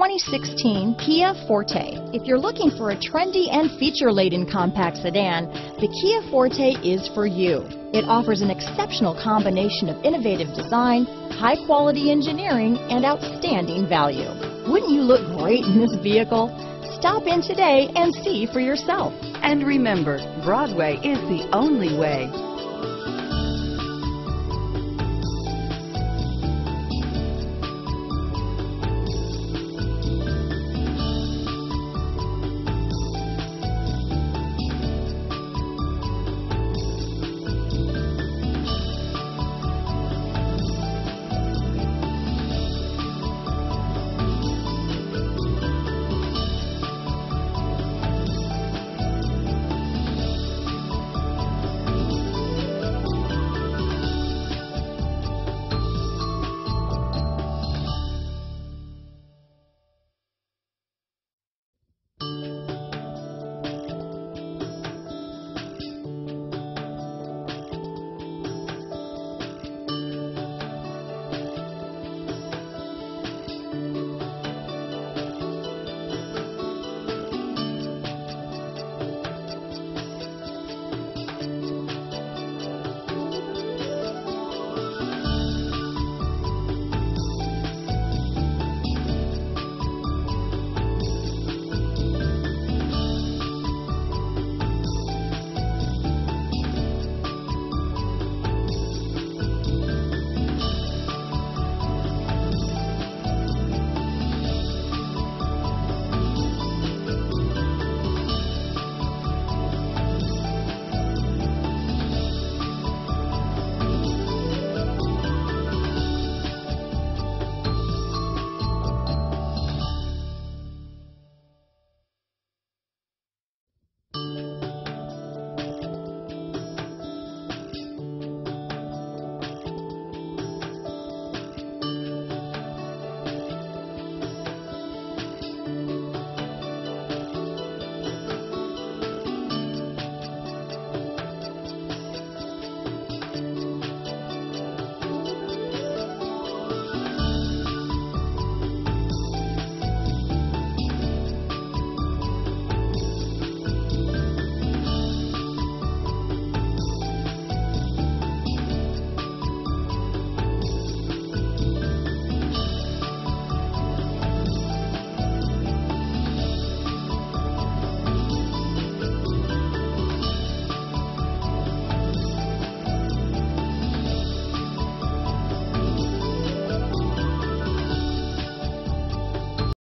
2016 Kia Forte. If you're looking for a trendy and feature-laden compact sedan, the Kia Forte is for you. It offers an exceptional combination of innovative design, high-quality engineering, and outstanding value. Wouldn't you look great in this vehicle? Stop in today and see for yourself. And remember, Broadway is the only way.